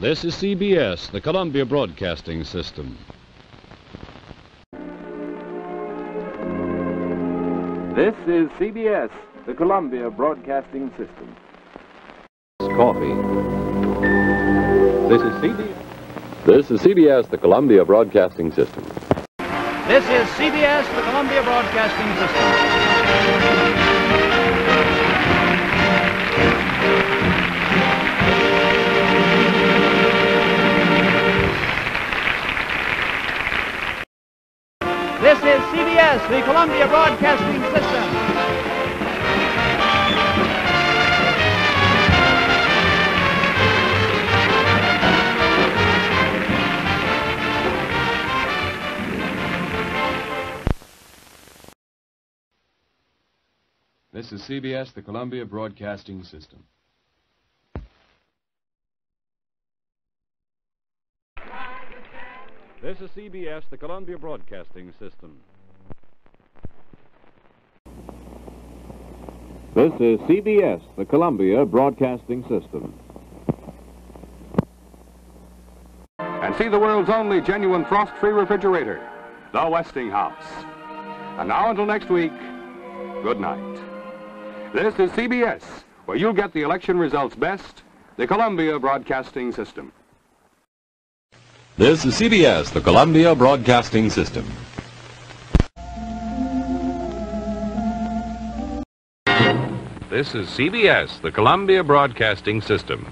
This is CBS, the Columbia Broadcasting System. This is CBS, the Columbia Broadcasting System. Coffee. This is CBS. This is CBS, the Columbia Broadcasting System. This is CBS, the Columbia Broadcasting System. Columbia Broadcasting System. This is CBS, the Columbia Broadcasting System. This is CBS, the Columbia Broadcasting System. This is CBS, the Columbia Broadcasting System. and see the world's only genuine frost-free refrigerator, the Westinghouse. And now until next week, good night. This is CBS, where you'll get the election results best, the Columbia Broadcasting System. This is CBS, the Columbia Broadcasting System. This is CBS, the Columbia Broadcasting System.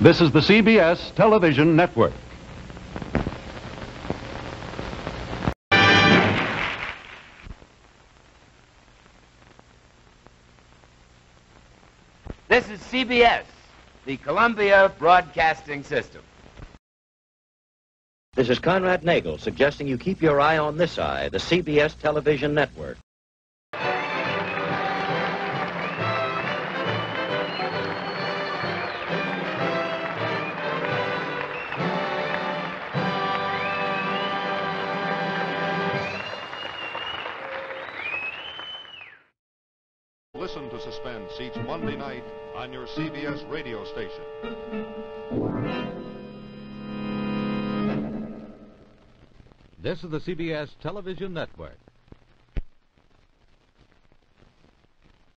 This is the CBS Television Network. This is CBS, the Columbia Broadcasting System. This is Conrad Nagel suggesting you keep your eye on this eye, the CBS television network. This is the CBS Television Network.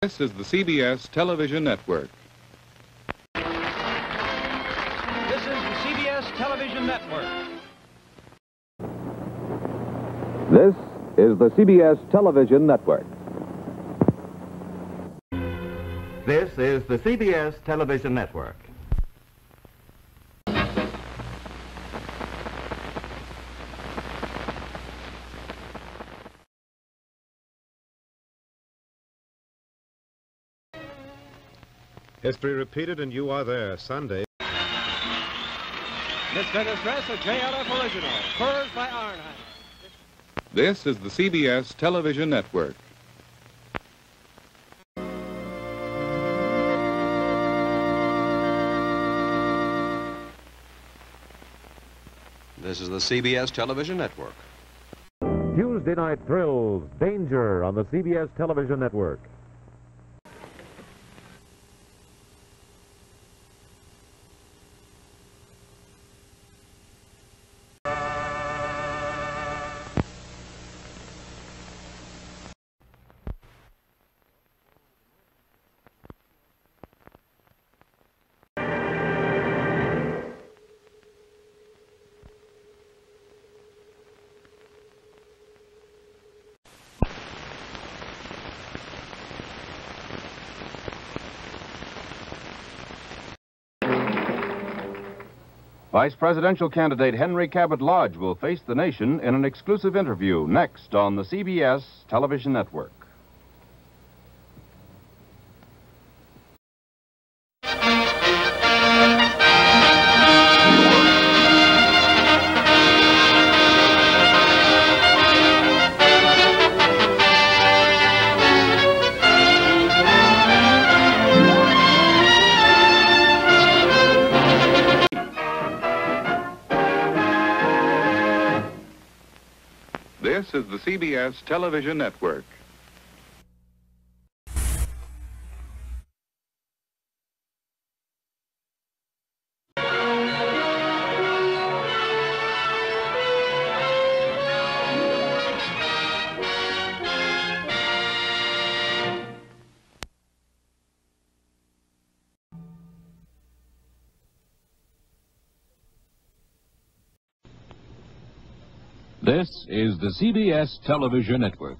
This is the CBS Television Network. This is the CBS Television Network. This is the CBS Television Network. This is the CBS Television Network. History repeated, and you are there Sunday. Mr. Distress, a JLF original. Furs by Arnheim. This is the CBS Television Network. This is the CBS Television Network. Tuesday Night Thrills, Danger on the CBS Television Network. Vice presidential candidate Henry Cabot Lodge will face the nation in an exclusive interview next on the CBS Television Network. CBS Television Network. This is the CBS Television Network.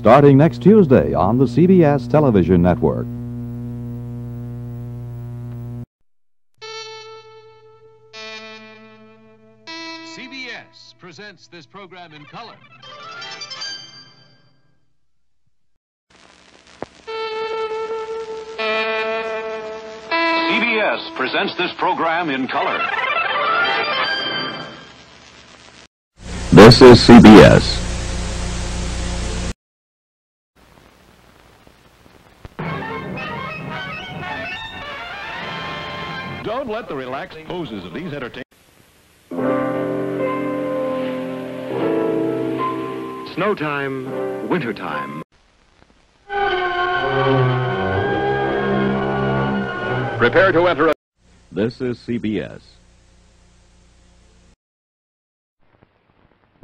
Starting next Tuesday on the CBS Television Network. CBS presents this program in color. CBS presents this program in color. This is CBS. Don't let the relaxed poses of these entertainers. Snow time, winter time. Prepare to enter a... This is CBS.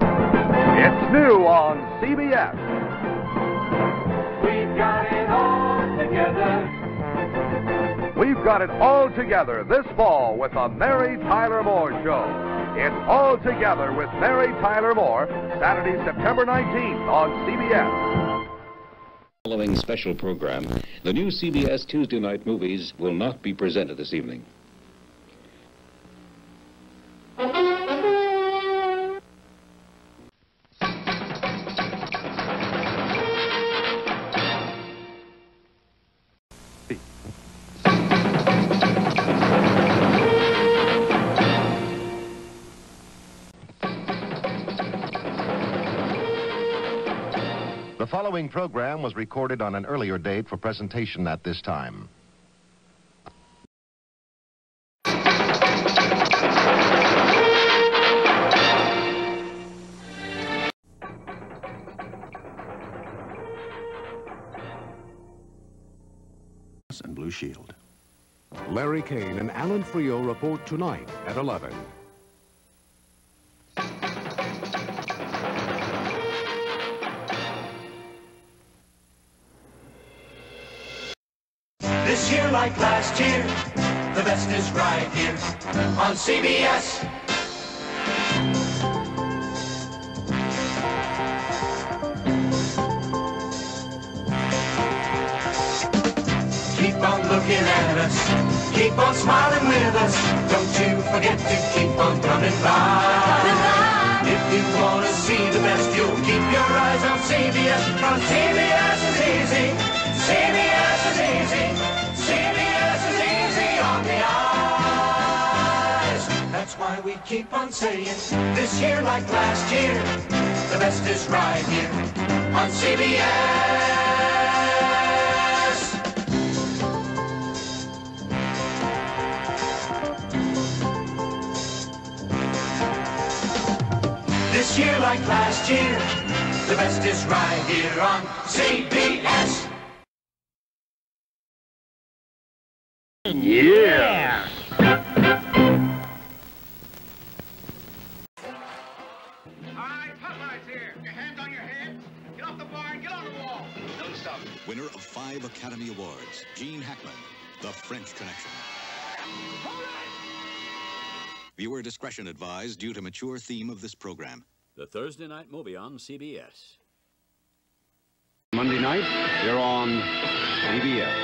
It's new on CBS. We've got it all together. We've got it all together this fall with the Mary Tyler Moore Show. It's all together with Mary Tyler Moore, Saturday, September 19th on CBS. Following special program, the new CBS Tuesday night movies will not be presented this evening. Following program was recorded on an earlier date for presentation at this time. and Blue Shield. Larry Kane and Alan Frio report tonight at 11. On CBS. Keep on looking at us. Keep on smiling with us. Don't you forget to keep on coming by. If you want to see the best, you'll keep your eyes on CBS. Cause CBS is easy. Keep on saying, this year like last year, the best is right here on CBS. This year like last year, the best is right here on CBS. Yeah. Winner of five Academy Awards, Gene Hackman, The French Connection. Viewer discretion advised due to mature theme of this program. The Thursday night movie on CBS. Monday night, they're on CBS.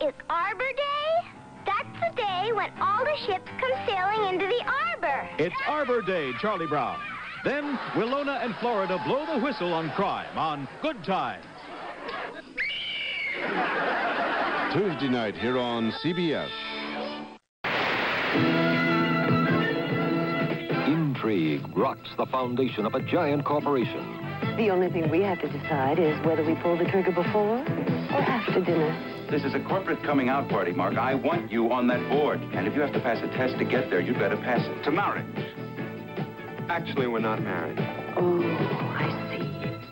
It's Arbor Day? That's the day when all the ships come sailing into the arbor. It's Arbor Day, Charlie Brown. Then Willona and Florida blow the whistle on crime on Good Times. Tuesday night here on CBS. Intrigue rocks the foundation of a giant corporation. The only thing we have to decide is whether we pull the trigger before or after dinner. This is a corporate coming out party, Mark. I want you on that board. And if you have to pass a test to get there, you'd better pass it. To marriage. Actually, we're not married. Oh, I see.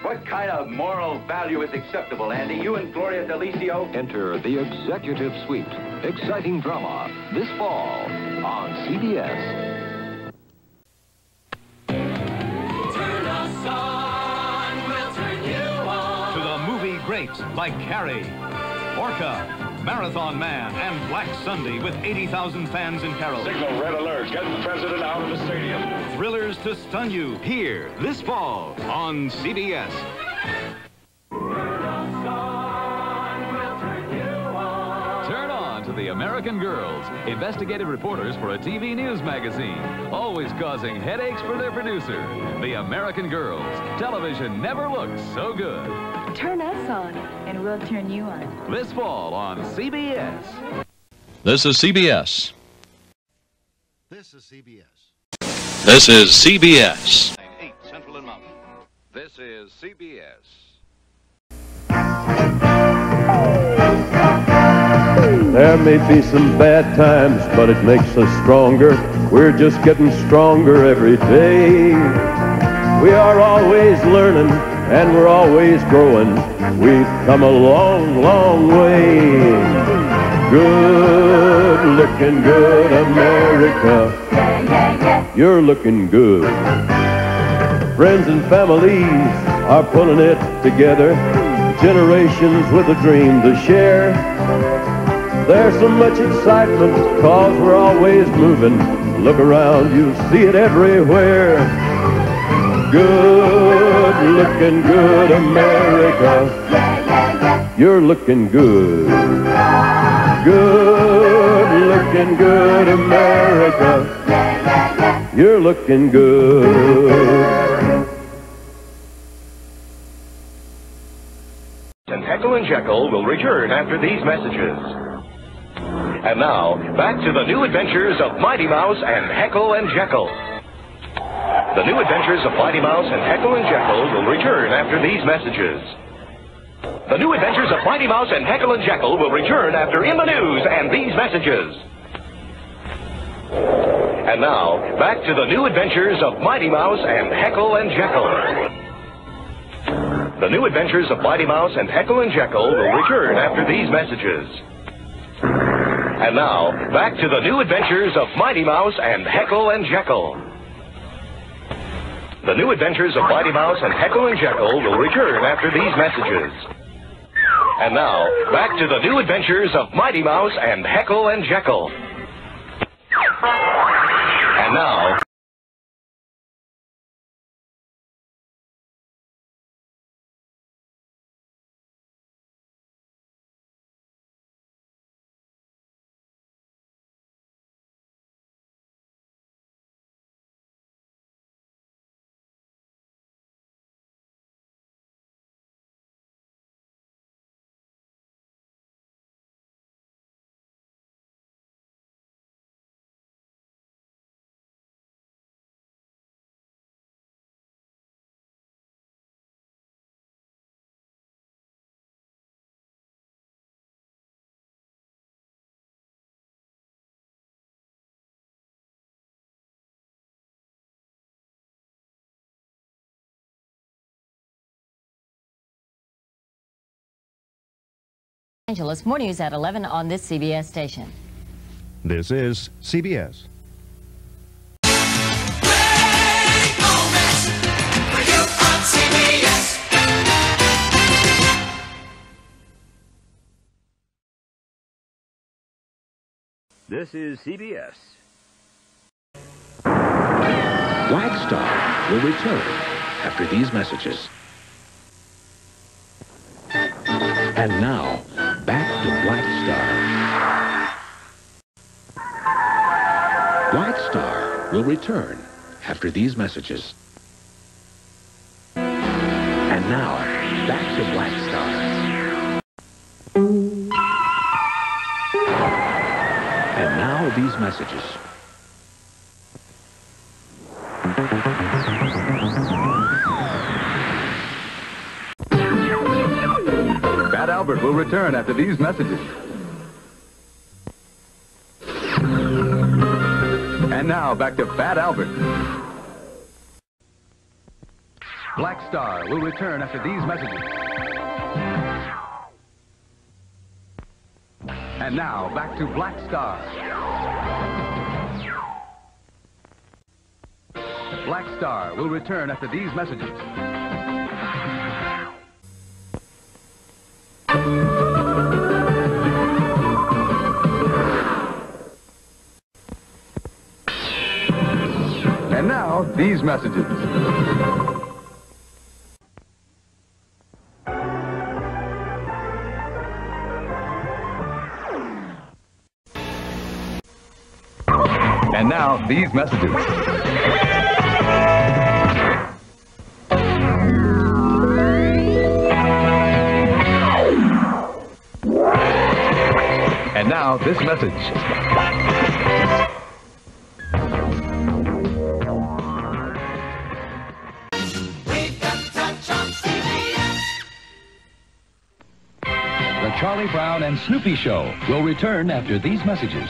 What kind of moral value is acceptable, Andy? You and Gloria Delicio? Enter the Executive Suite. Exciting drama this fall on CBS. Turn us on, we'll turn you on. To the movie greats like Carrie, Orca, Marathon Man, and Black Sunday with 80,000 fans in peril. Signal red alert. Get the president out of the stadium. Thrillers to stun you here this fall on CBS. Turn on to the American Girls, investigative reporters for a TV news magazine, always causing headaches for their producer. The American Girls. Television never looked so good. Turn us on, and we'll turn you on. This fall on CBS. This is CBS. This is CBS. This is CBS. 8 Central and Mountain. This is CBS. There may be some bad times, but it makes us stronger. We're just getting stronger every day. We are always learning and we're always growing. We've come a long, long way. Good looking good America. You're looking good. Friends and families are pulling it together. Generations with a dream to share. There's so much excitement cause we're always moving. Look around, you see it everywhere. Good looking good America. You're looking good. Good looking good America. You're looking good. And Heckle and Jeckle will return after these messages. And now, back to the new adventures of Mighty Mouse and Heckle and Jeckle. The new adventures of Mighty Mouse and Heckle and Jeckle will return after these messages. The new adventures of Mighty Mouse and Heckle and Jeckle will return after In the News and these messages. And now, back to the new adventures of Mighty Mouse and Heckle and Jeckle. The new adventures of Mighty Mouse and Heckle and Jeckle will return after these messages. And now, back to the new adventures of Mighty Mouse and Heckle and Jeckle. The new adventures of Mighty Mouse and Heckle and Jeckle will return after these messages. And now, back to the new adventures of Mighty Mouse and Heckle and Jeckle. And now, Angeles. More news at 11 on this CBS station. This is CBS. This is CBS. Black Star will return after these messages. And now, will return after these messages. And now, back to Black Star. And now, these messages. Fat Albert will return after these messages. And now, back to Fat Albert. Black Star will return after these messages. And now, back to Black Star. Black Star will return after these messages. Now, these messages. And now, these messages. And now, this message. Charlie Brown and Snoopy Show will return after these messages.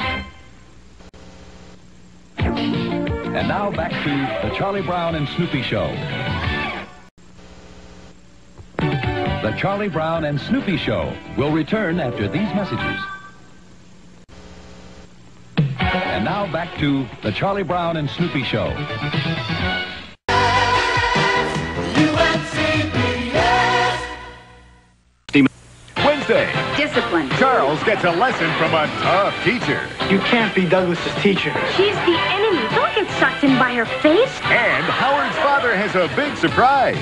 And now back to the Charlie Brown and Snoopy Show. The Charlie Brown and Snoopy Show will return after these messages. And now back to the Charlie Brown and Snoopy Show. Discipline. Charles gets a lesson from a tough teacher. You can't be Douglas's teacher. She's the enemy. Don't get sucked in by her face. And Howard's father has a big surprise.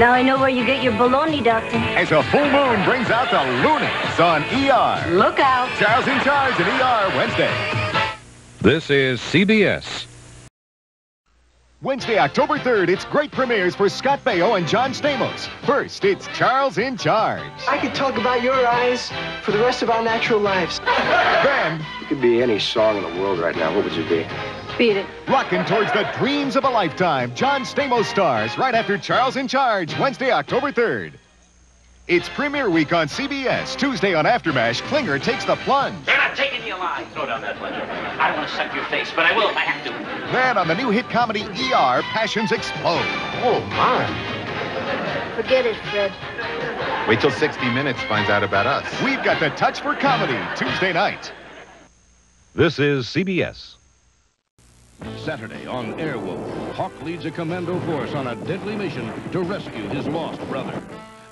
Now I know where you get your baloney, Doctor. As a full moon brings out the lunatics on ER. Look out. Charles in Charge in ER Wednesday. This is CBS. Wednesday, October 3rd, it's great premieres for Scott Baio and John Stamos. First, it's Charles in Charge. I could talk about your eyes for the rest of our natural lives. Then, It could be any song in the world right now. What would you be? Beat it. rocking towards the dreams of a lifetime, John Stamos stars right after Charles in Charge, Wednesday, October 3rd. It's premiere week on CBS. Tuesday on AfterMASH, Klinger takes the plunge. They're not taking me alive. Throw down that ledger. I don't want to suck your face, but I will if I have to. Then on the new hit comedy ER, passions explode. Oh, my. Forget it, Fred. Wait till 60 Minutes finds out about us. We've got the touch for comedy Tuesday night. This is CBS. Saturday on Airwolf, Hawk leads a commando force on a deadly mission to rescue his lost brother.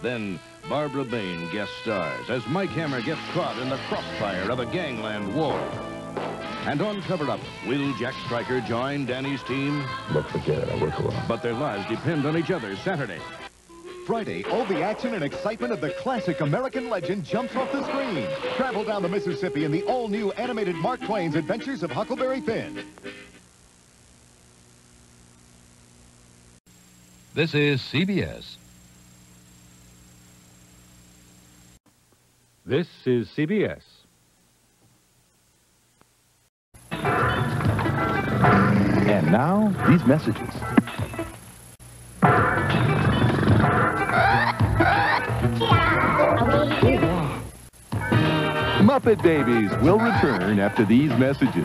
Then Barbara Bain guest stars as Mike Hammer gets caught in the crossfire of a gangland war. And on Cover Up, will Jack Stryker join Danny's team? Look, forget it. I work alone. But their lives depend on each other Saturday. Friday, all the action and excitement of the classic American legend jumps off the screen. Travel down the Mississippi in the all-new animated Mark Twain's Adventures of Huckleberry Finn. This is CBS. This is CBS. And now, these messages. Muppet Babies will return after these messages.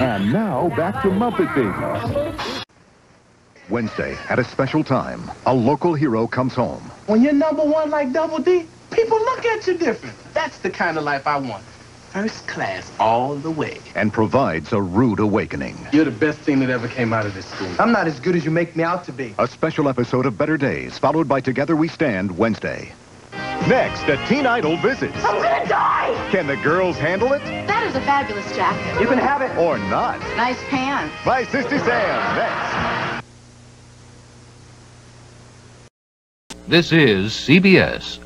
And now, back to Muppet Babies. Wednesday, at a special time, a local hero comes home. When you're number one like Double D, people look at you different. That's the kind of life I want. First class all the way. and provides a rude awakening. You're the best thing that ever came out of this school. I'm not as good as you make me out to be. A special episode of Better Days, followed by Together We Stand Wednesday. Next, a teen idol visits. I'm gonna die! Can the girls handle it That is a fabulous jacket. You can have it. or not? Nice pants. My Sister Sam, next. This is CBS.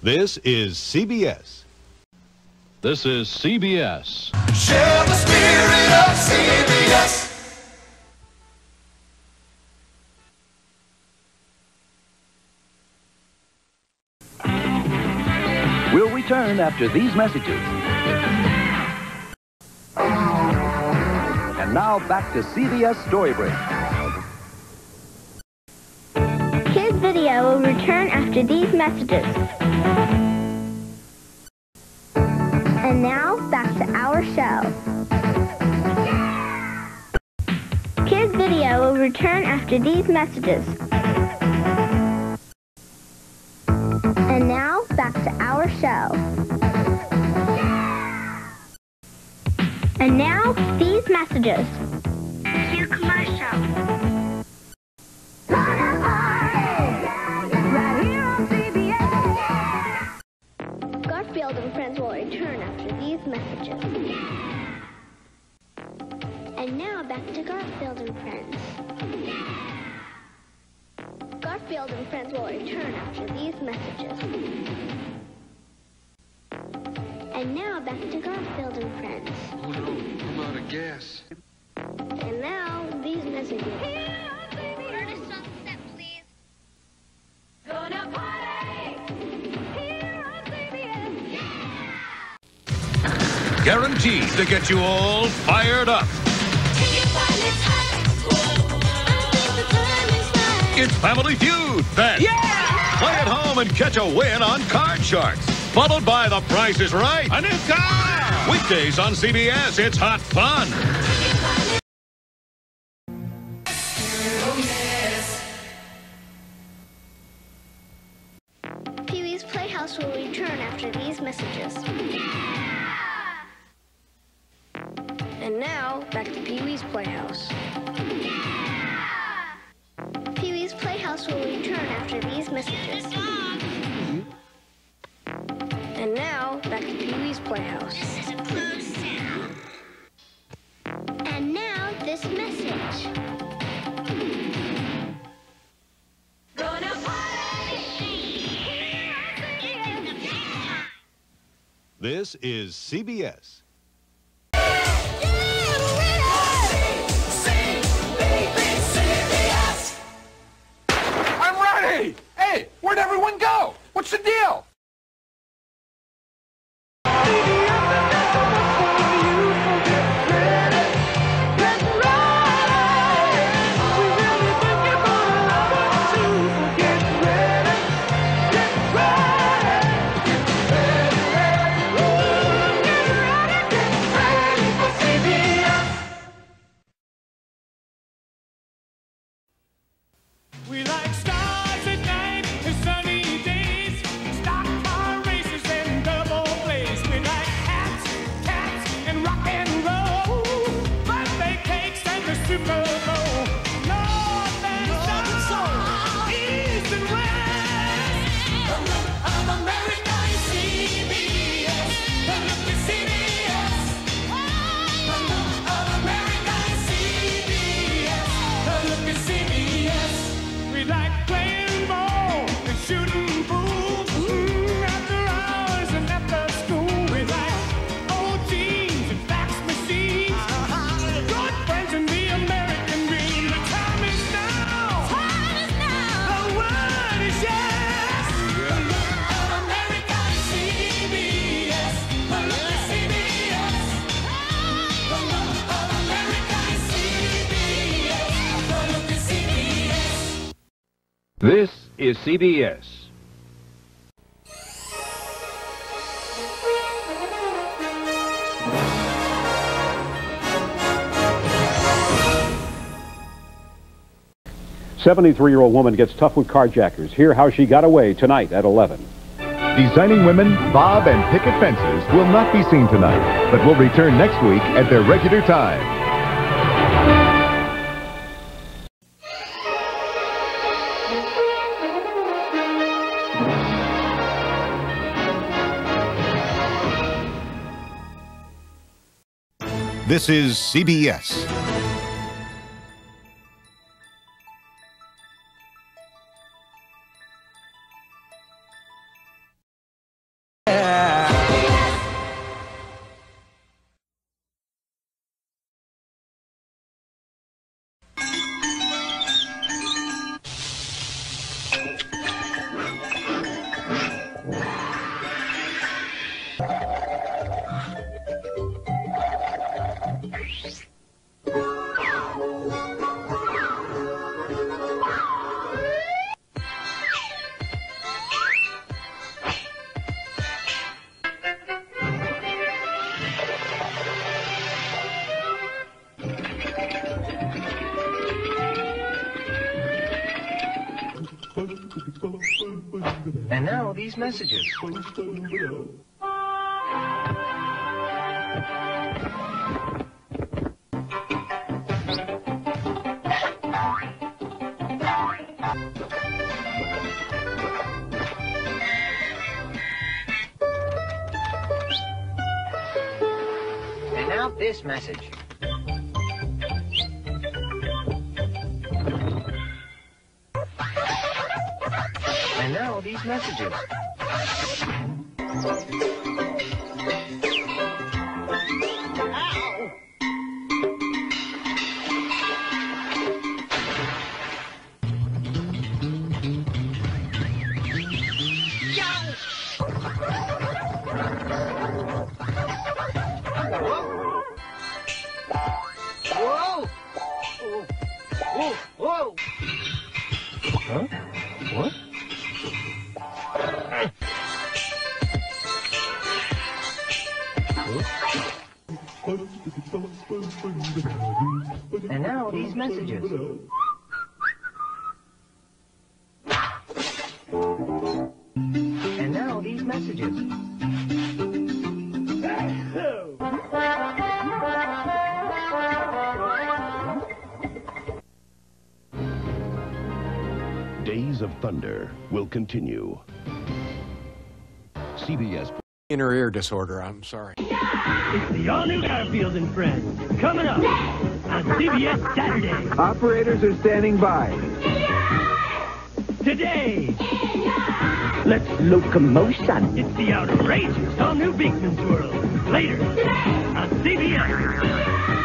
This is CBS. This is CBS. Share the spirit of CBS. We'll return after these messages. And now back to CBS Storybreak. Kids Video will return after these messages. And now, back to our show. Kids Video will return after these messages. And now, back to our show. And now, these messages. Get you all fired up. It's Family Feud. Then Yeah! play at home and catch a win on Card Sharks. Followed by The Price is Right. A new car. Weekdays on CBS. It's hot fun. Pee Wee's Playhouse will return after these messages. And now, back to Pee Wee's Playhouse. Pee Wee's Playhouse will return after these messages. And now, back to Pee Wee's Playhouse. And now, this message. This is CBS. Everyone go? What's the deal? We like and This is CBS. Seventy-three-year-old woman gets tough with carjackers. Hear how she got away tonight at 11. Designing women, Bob and Picket Fences will not be seen tonight, but will return next week at their regular time. This is CBS. And now these messages. This message. Messages. Messages. Days of Thunder will continue. CBS. Inner ear disorder, I'm sorry. It's the all-new Garfield and Friends, coming up on CBS Saturday. Operators are standing by. Today, let's locomotion. It's the outrageous all-new Beakman's World. Later on CBS.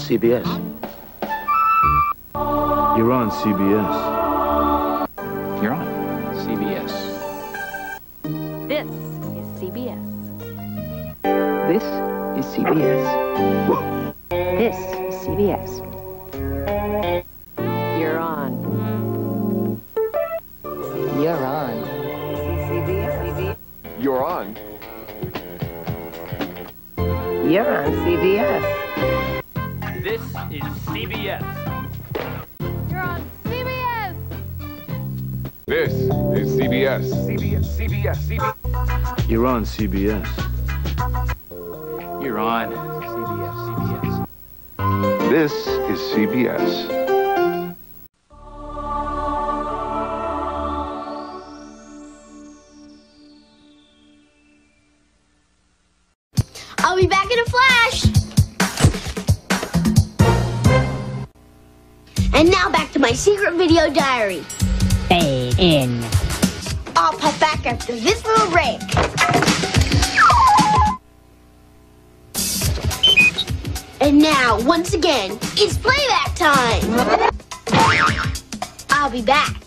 CBS. You're on CBS. You're on CBS. You're on CBS. CBS. This is CBS. I'll be back in a flash. And now back to my secret video diary. Fade in. I'll pop back after this little break. And now, once again, it's playback time. I'll be back.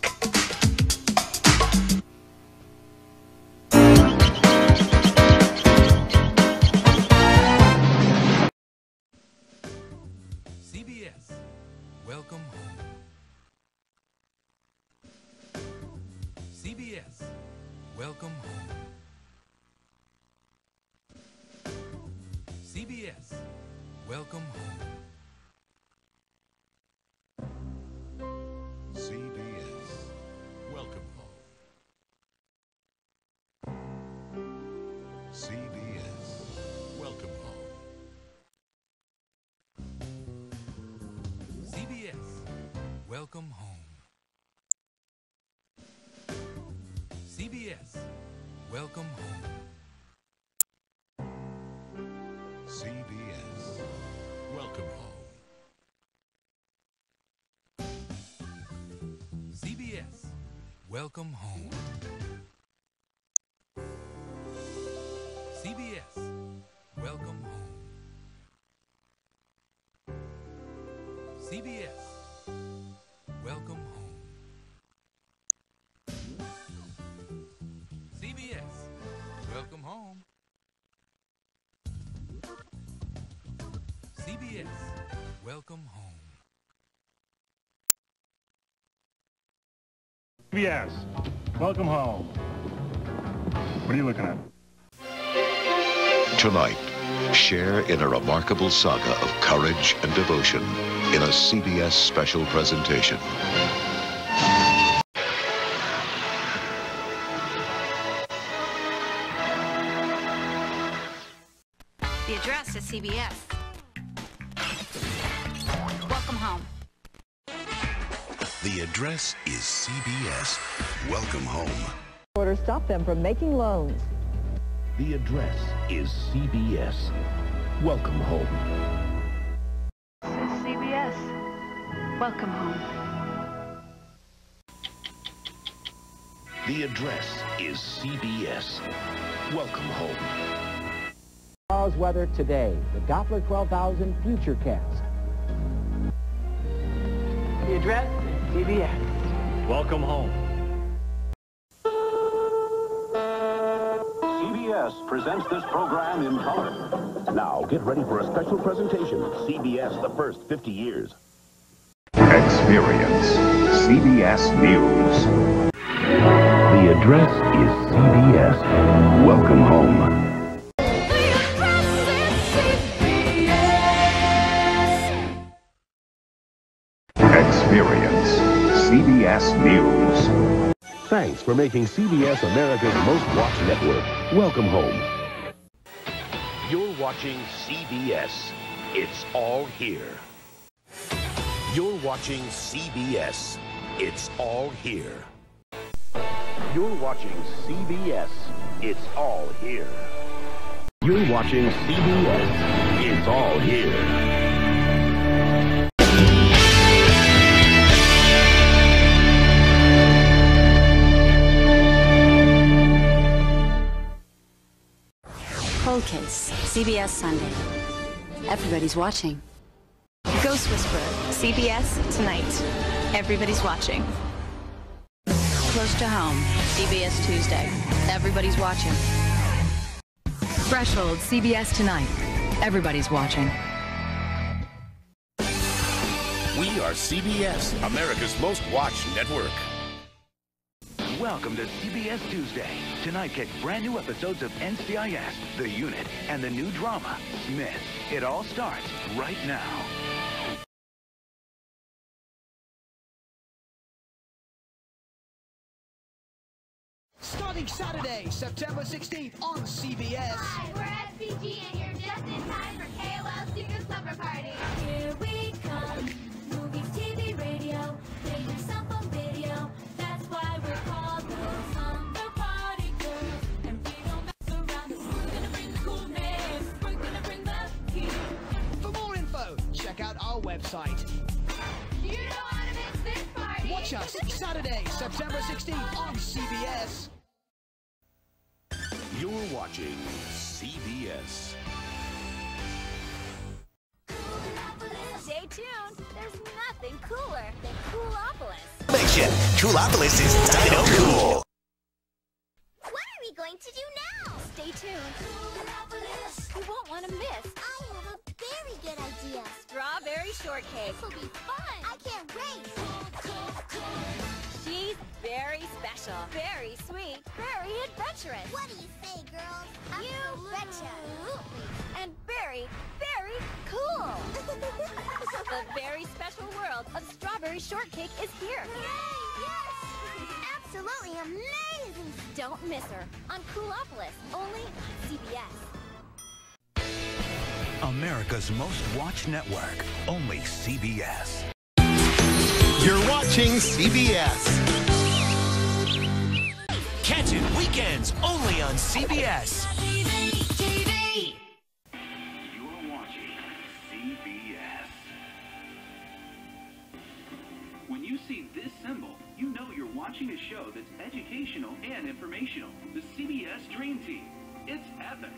Welcome home. CBS, welcome home. CBS. Welcome home. CBS, welcome home. CBS, welcome home. CBS, welcome home. CBS, welcome home. What are you looking at? Tonight, share in a remarkable saga of courage and devotion in a CBS special presentation. The address is CBS. Welcome home. Order stop them from making loans. The address is CBS. Welcome home. This is CBS. Welcome home. The address is CBS. Welcome home. Tomorrow's weather today. The Doppler 12,000 Futurecast. The address is CBS. Welcome home. CBS presents this program in color. Now, get ready for a special presentation. CBS, the first 50 years. Experience CBS News. The address is CBS. Welcome home. CBS News. Thanks for making CBS America's most watched network. Welcome home. You're watching CBS. It's all here. You're watching CBS. It's all here. You're watching CBS. It's all here. You're watching CBS. It's all here. Cold Case, CBS Sunday. Everybody's watching. Ghost Whisperer, CBS tonight. Everybody's watching. Close to home, CBS Tuesday. Everybody's watching. Threshold, CBS tonight. Everybody's watching. We are CBS, America's most watched network. Welcome to CBS Tuesday. Tonight, catch brand new episodes of NCIS, The Unit, and the new drama, Smith. It all starts right now. Starting Saturday, September 16th on CBS. Hi, we're SPG and you're just in time for KOL Secret Supper Party. Saturday, September 16th on CBS. You're watching CBS. Stay tuned. There's nothing cooler than KEWLopolis. Mention, KEWLopolis is Dino Cool. What are we going to do now? Stay tuned. KEWLopolis. You won't want to miss. I have a very good idea. Strawberry shortcake. This will be fun. I can't wait. She's very special, very sweet, very adventurous. What do you say, girls? You betcha. And very, very cool. the very special world of strawberry shortcake is here. Yay! Yes! Absolutely amazing! Don't miss her on KEWLopolis, only on CBS. America's most watched network, only CBS. You're watching CBS. Catch it weekends only on CBS. You're watching CBS. When you see this symbol, you know you're watching a show that's educational and informational. The CBS Dream Team. It's epic.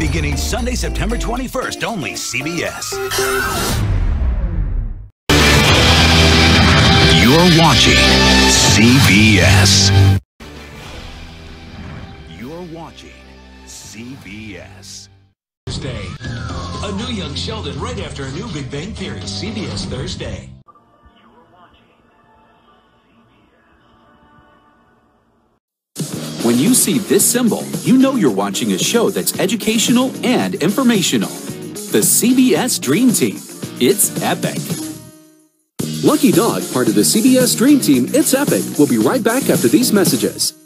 Beginning Sunday, September 21st, only CBS. You're watching CBS. You're watching CBS. Thursday. A new young Sheldon right after a new Big Bang Theory. CBS Thursday. When you see this symbol, you know you're watching a show that's educational and informational. The CBS Dream Team. It's epic. Lucky Dog, part of the CBS Dream Team, It's Epic, We'll be right back after these messages.